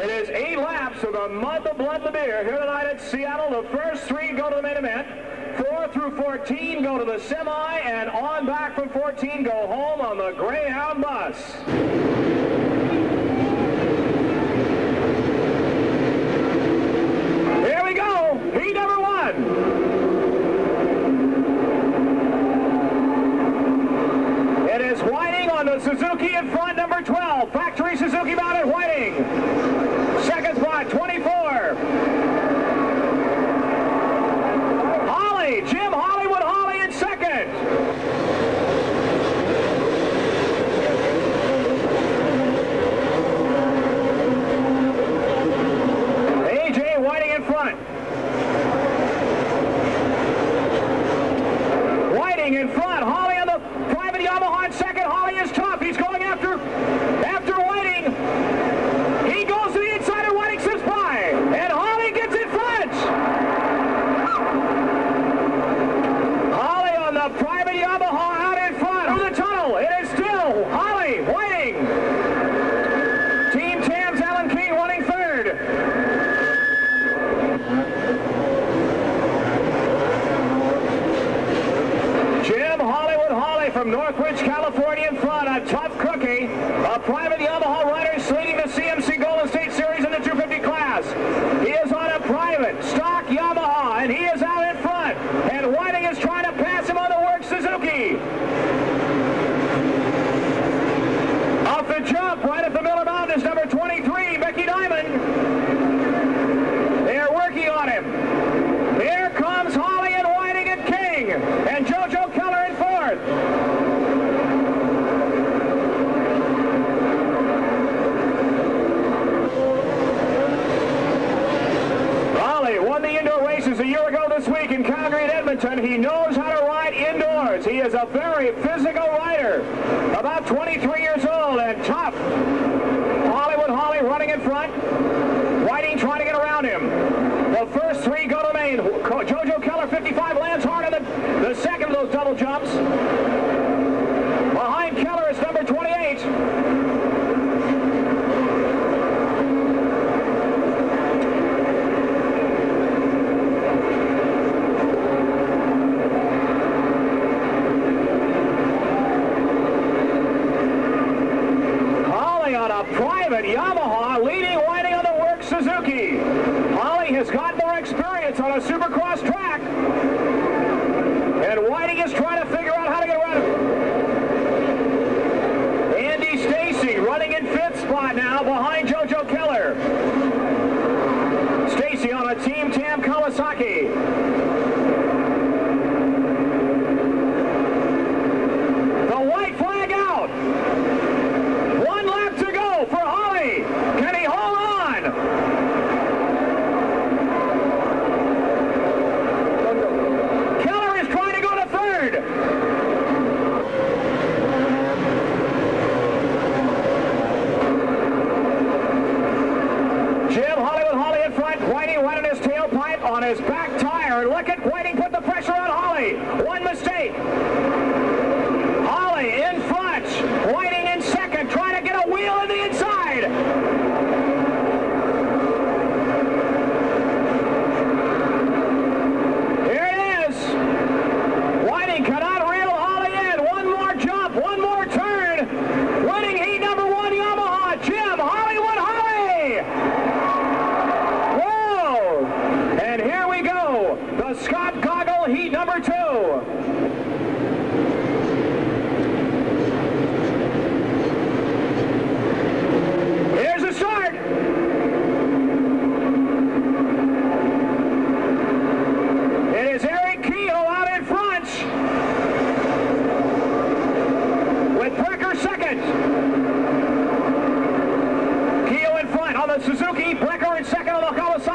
It is eight laps of the month of blood to beer here tonight at Seattle. The first three go to the main event. Four through 14 go to the semi, and on back from 14 go home on the Greyhound bus. from Northridge, California in front, a tough cookie, a private yellow. a very spot now behind JoJo Keller. Stacy on a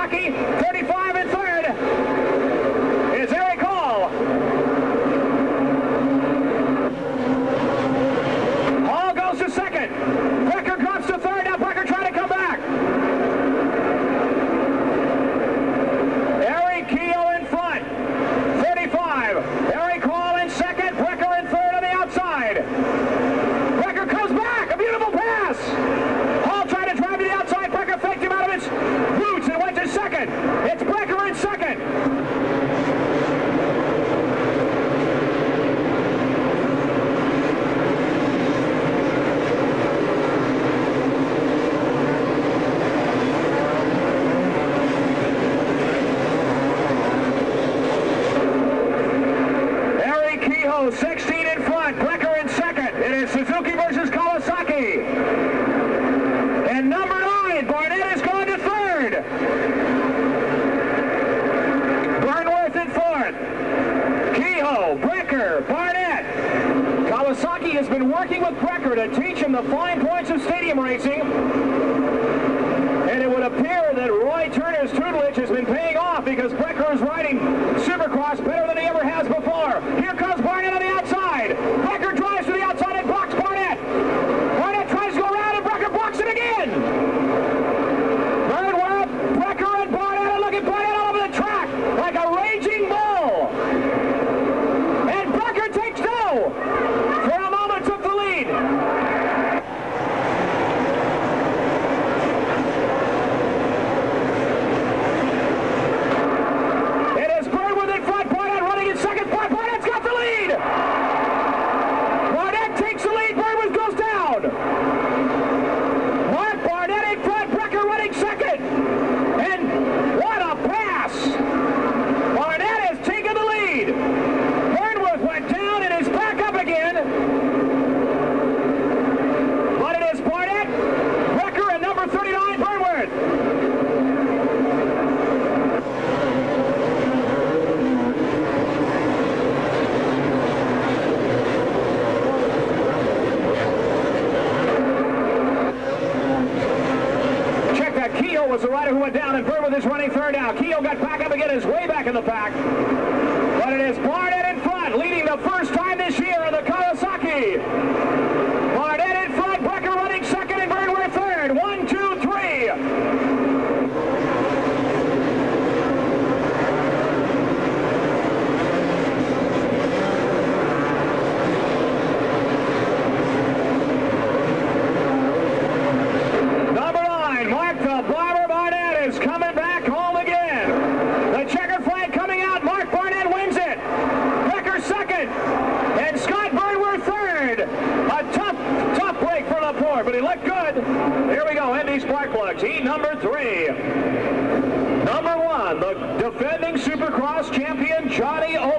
Rocky. Defending Supercross champion, Johnny O'Mara.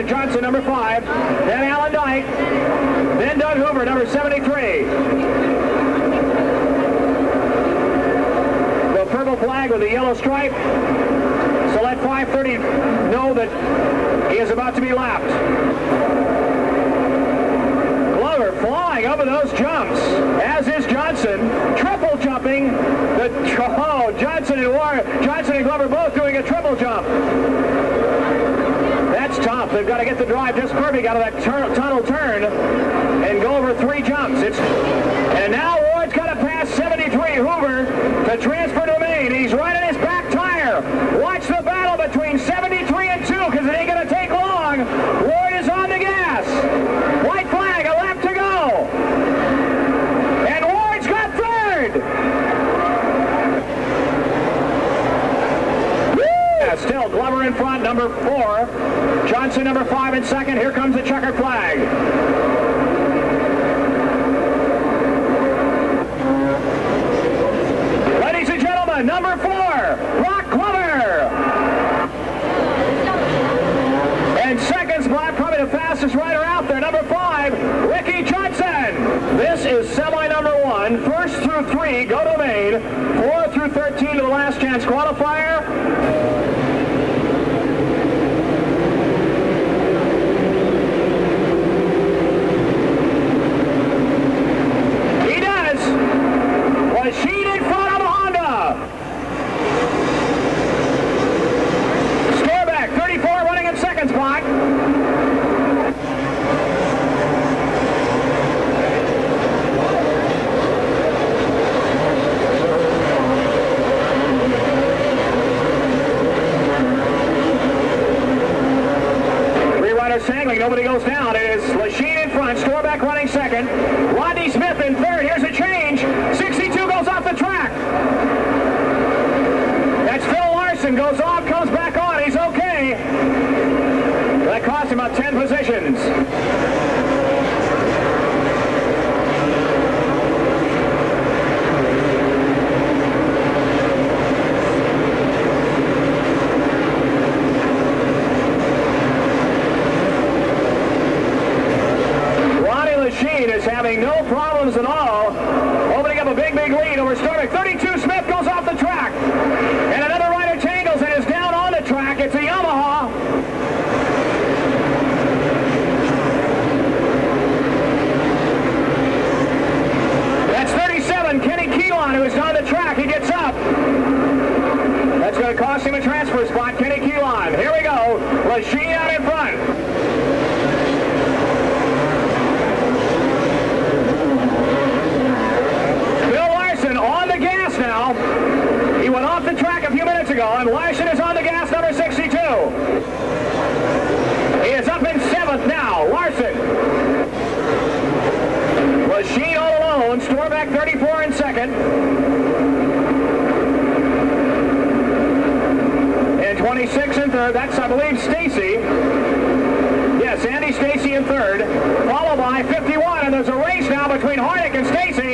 Johnson, number. drive. Just out of that. Still Glover in front, number four. Johnson, number five, in second. Here comes the checkered flag. Ladies and gentlemen, number four. Nobody goes down. It is Lechien in front. Scoreback running second. Rodney Smith in third. Here's a change. 62 goes off the track. That's Phil Larson. Goes off, comes back on. He's okay. That cost him about 10 positions. having no problems at all, opening up a big, big lead over starting 32 Smith goes off the track. And another rider tangles and is down on the track. It's a Yamaha. That's 37, Kenny Keylon, who is on the track. He gets up. That's going to cost him a transfer spot. Kenny Keylon there. That's, I believe, Stacy. Yes, Andy Stacy in third, followed by 51. And there's a race now between Hardick and Stacy.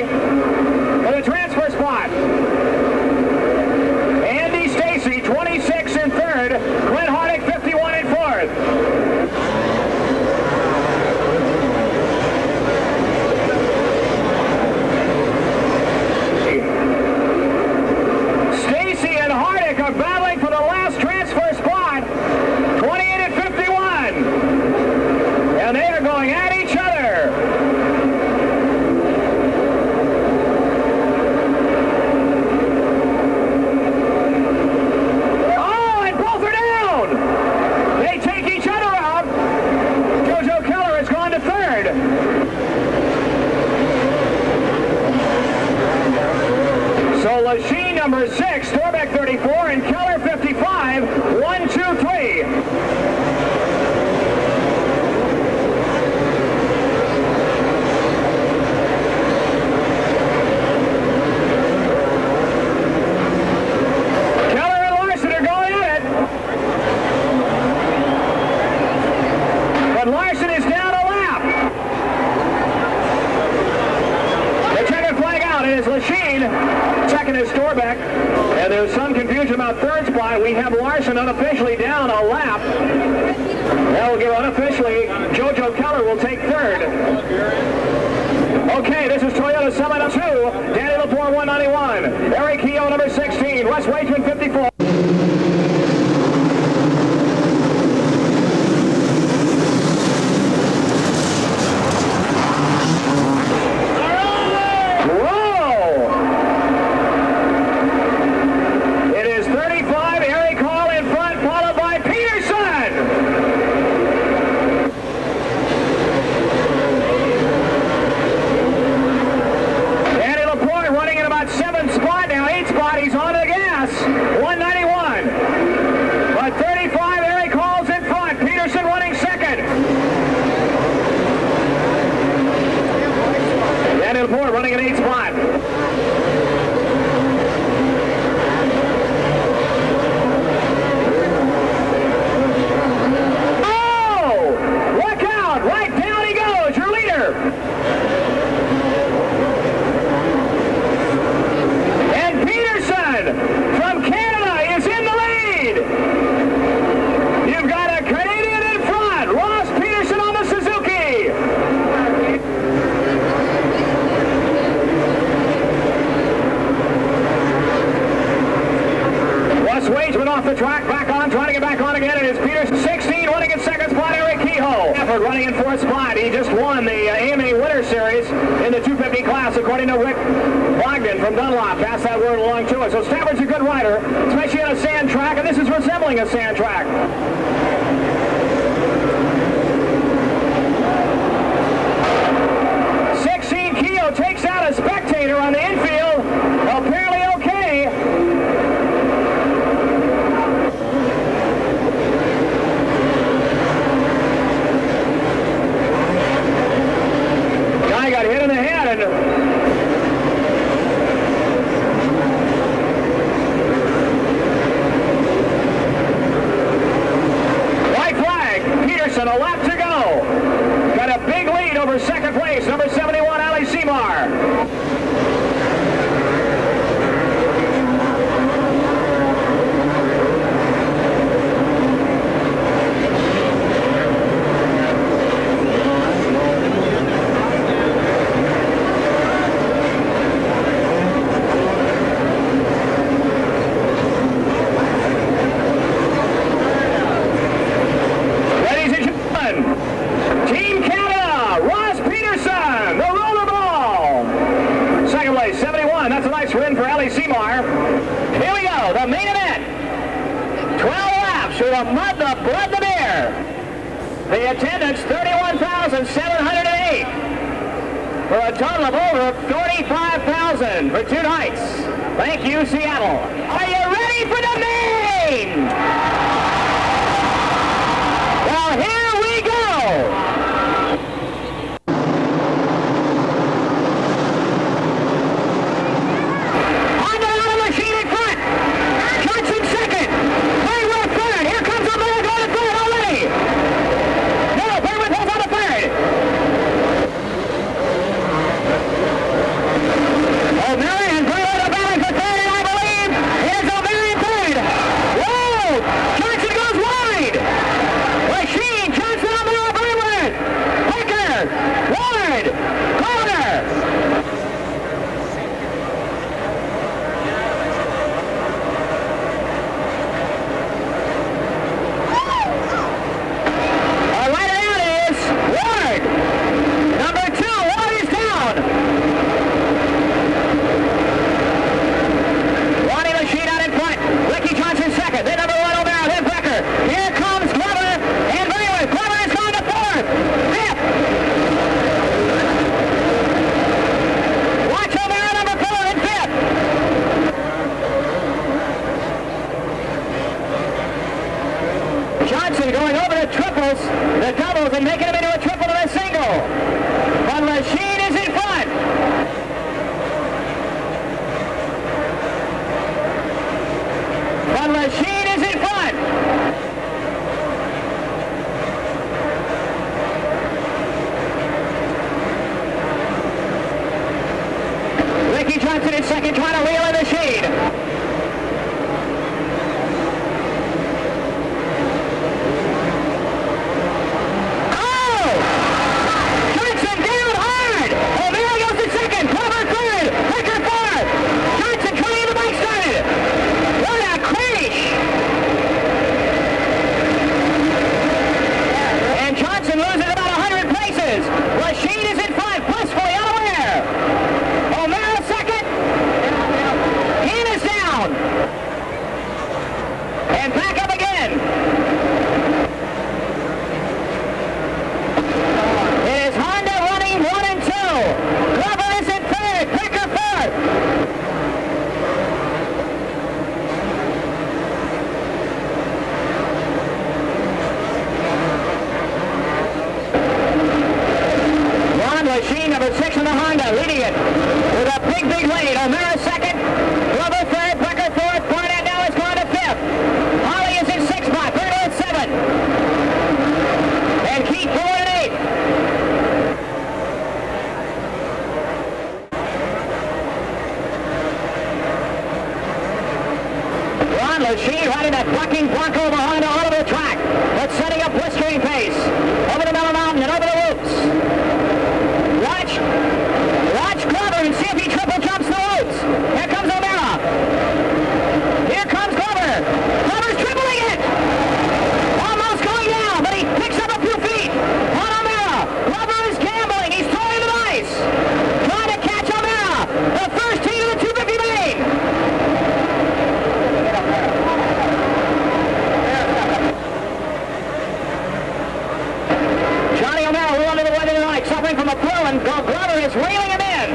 in.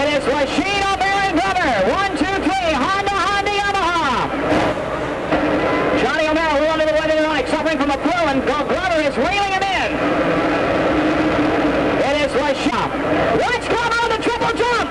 It is Rashid O'Baron Brother. One, two, three. Honda, Honda, Yamaha. Johnny O'Mara wheeled to the left and right, suffering from a pull, and Brother is reeling him in. It is Rashid. Let's come on the triple jump.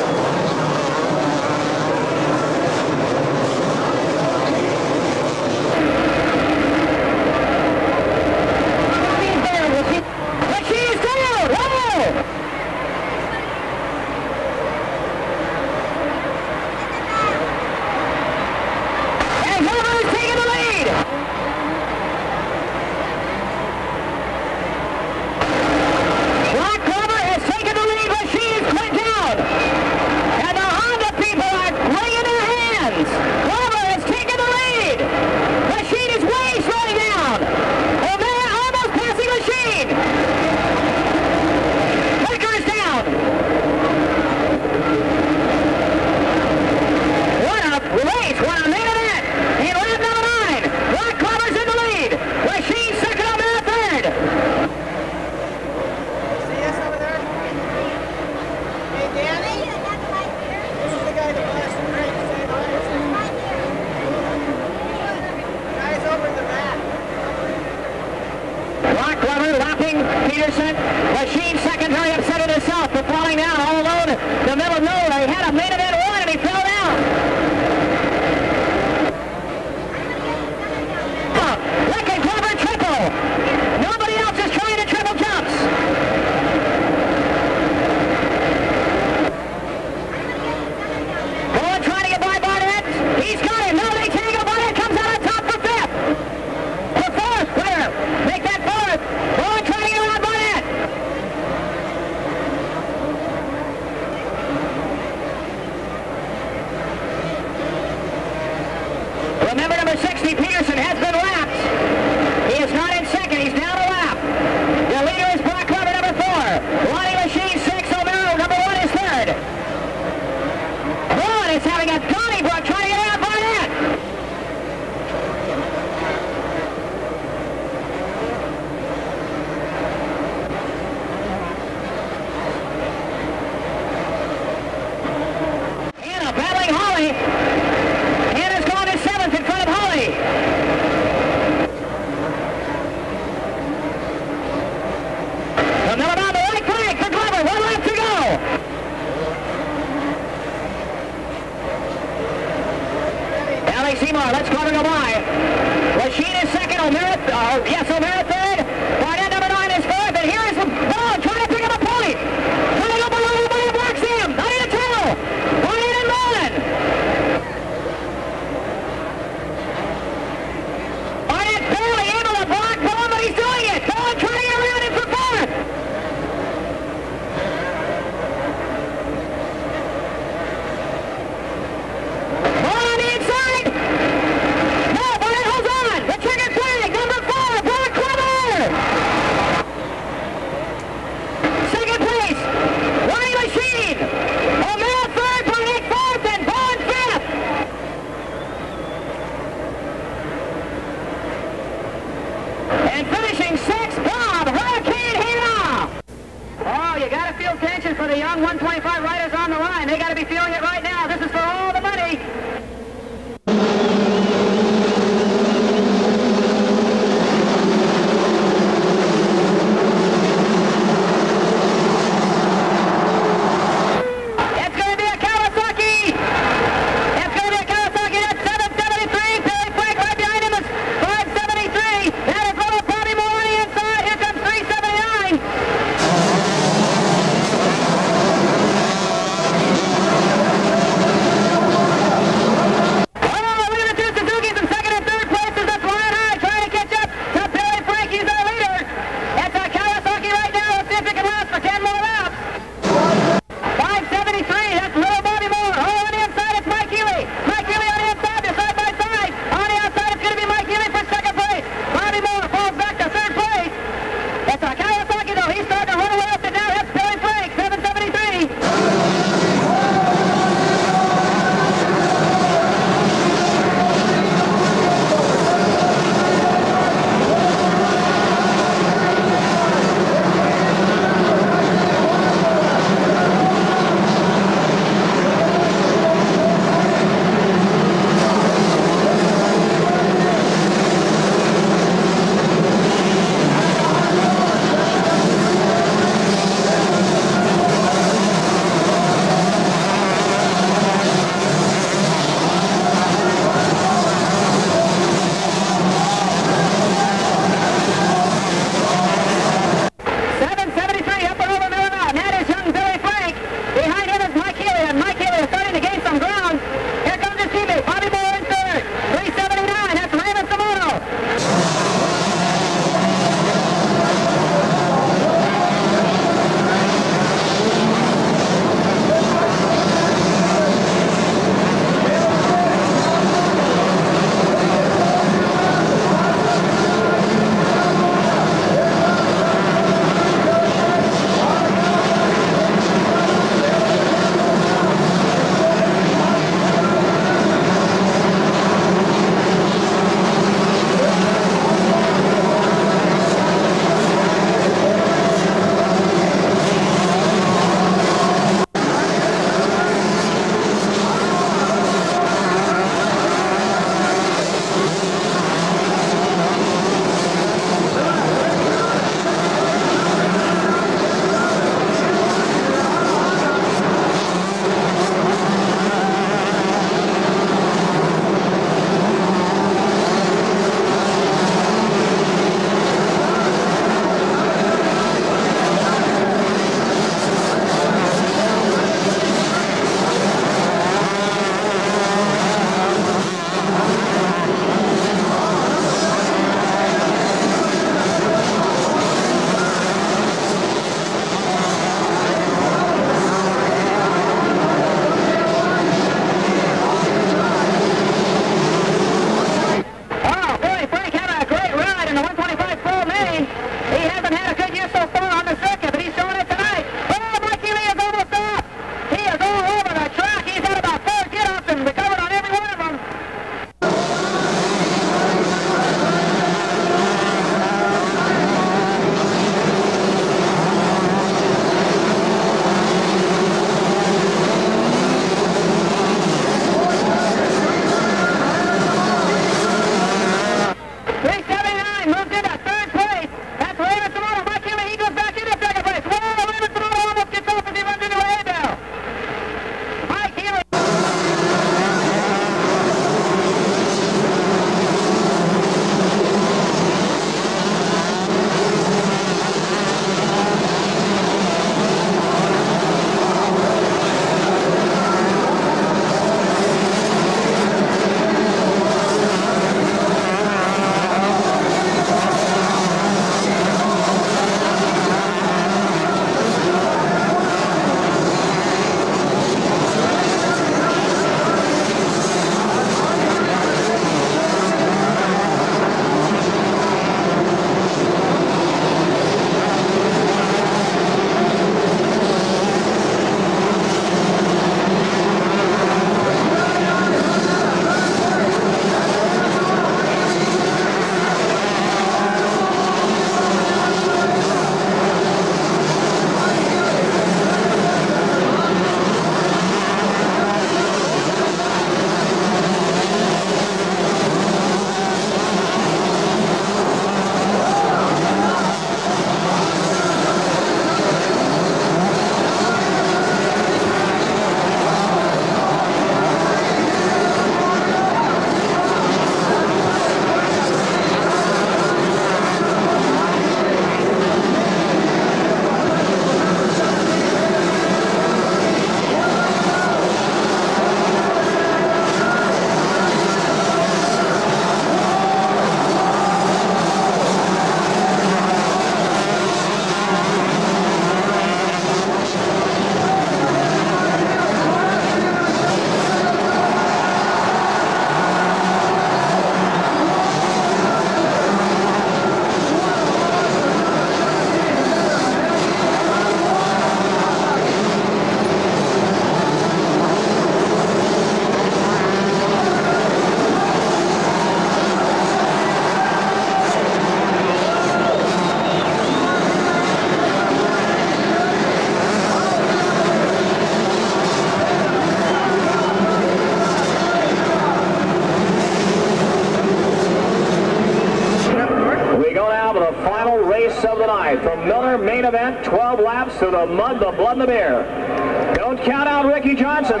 12 laps through the mud, the blood, and the beer. Don't count out Ricky Johnson.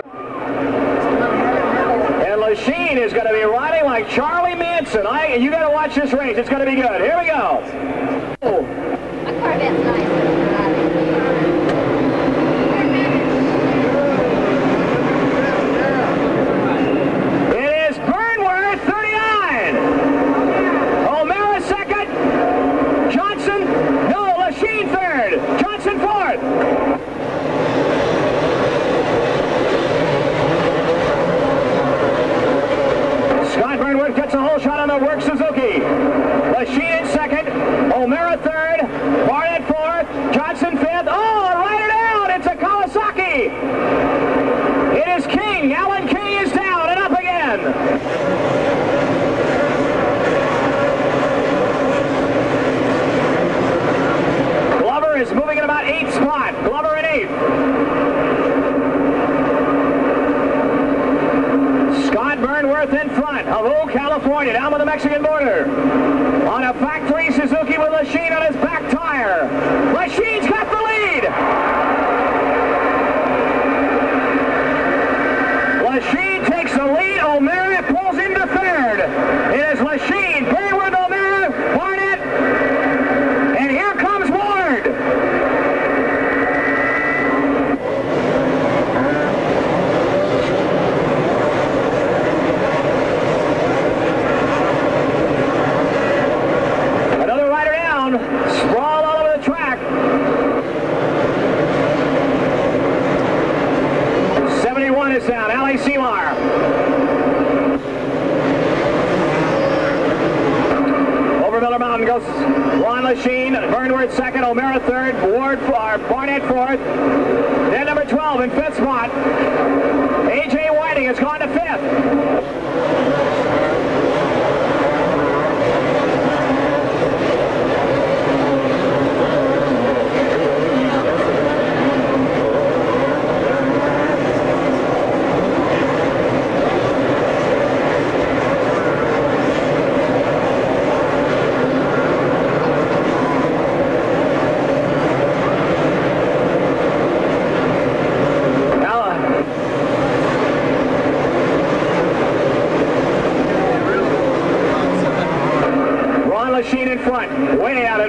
And Lechien is going to be riding like Charlie Manson. I, you got to watch this race. It's going to be good. Here we go.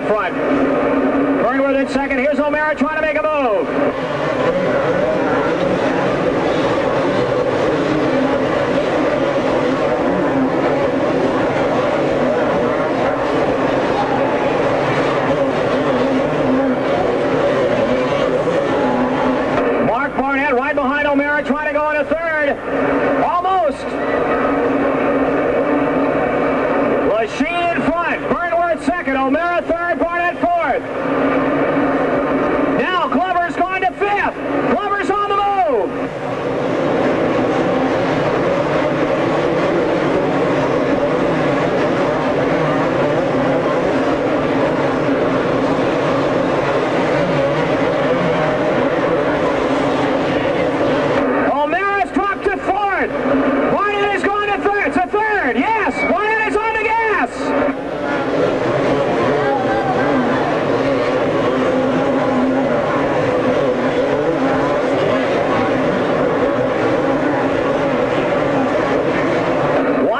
prime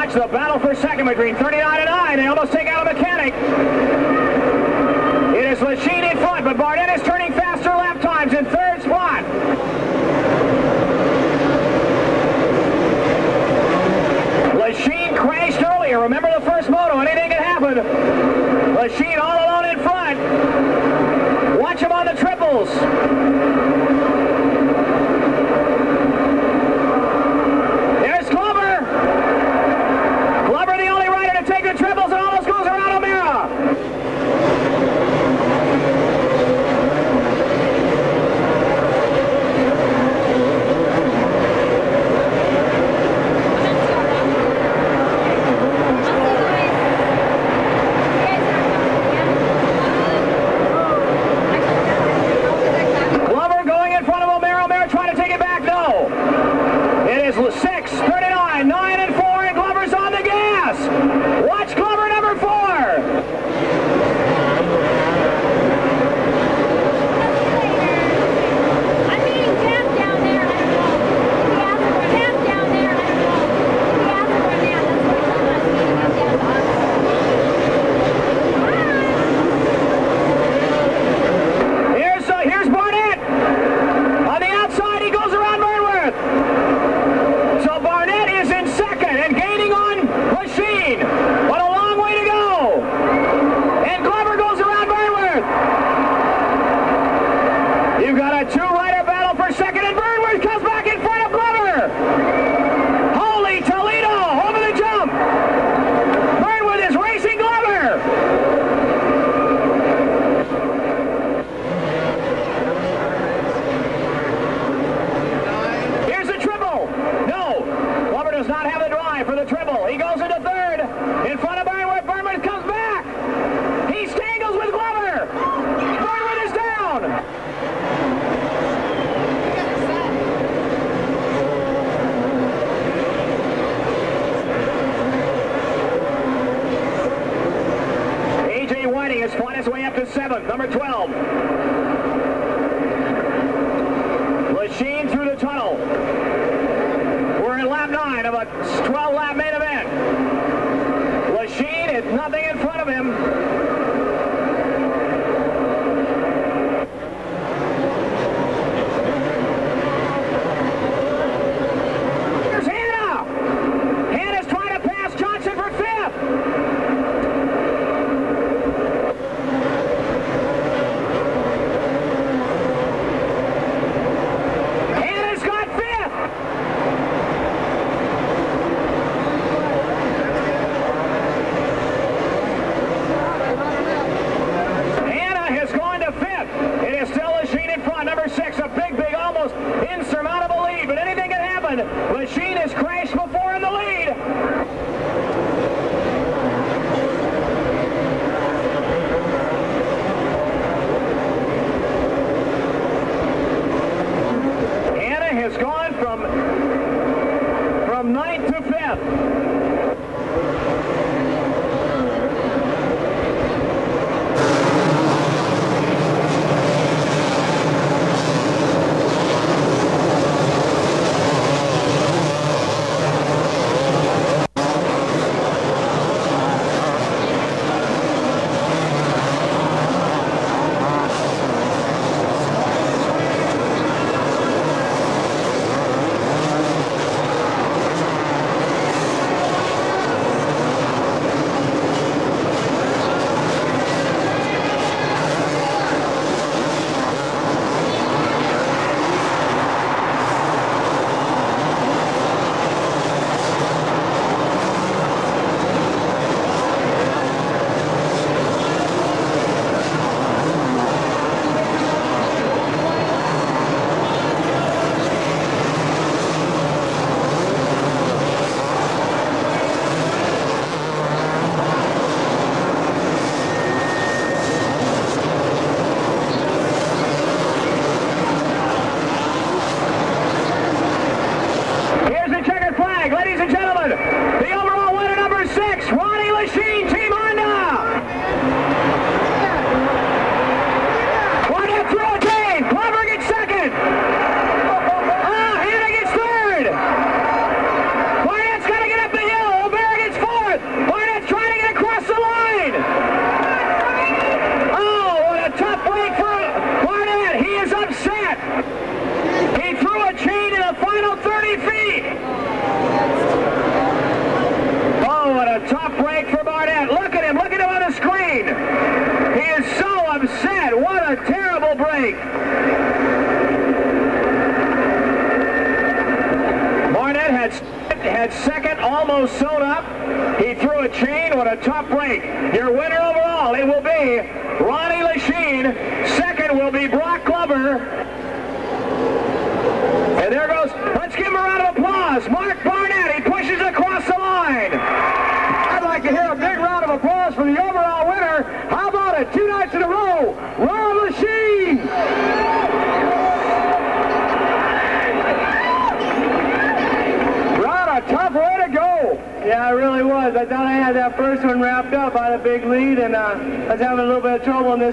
watch the battle for second between 39 and 9. They almost take out a mechanic. It is Lechien in front, but Barnett is turning faster lap times in third spot. Lechien crashed earlier. Remember the first moto, anything can happen. Lechien all alone in front. Watch him on the triples.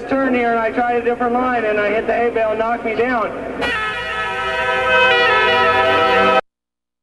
turn here and I tried a different line and I hit the hay bale and knocked me down.